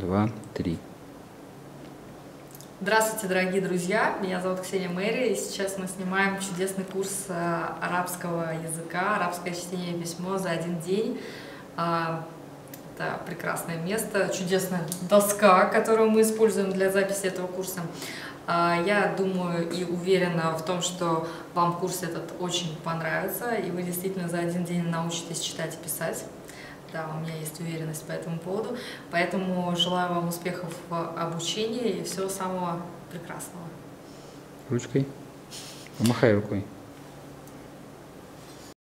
два, три. Здравствуйте, дорогие друзья! Меня зовут Ксения Мэри, и сейчас мы снимаем чудесный курс э, арабского языка, арабское чтение и письмо за один день. А, это прекрасное место, чудесная доска, которую мы используем для записи этого курса. А, я думаю и уверена в том, что вам курс этот очень понравится, и вы действительно за один день научитесь читать и писать. Да, у меня есть уверенность по этому поводу. Поэтому желаю вам успехов в обучении и всего самого прекрасного. Ручкой. Помахай рукой.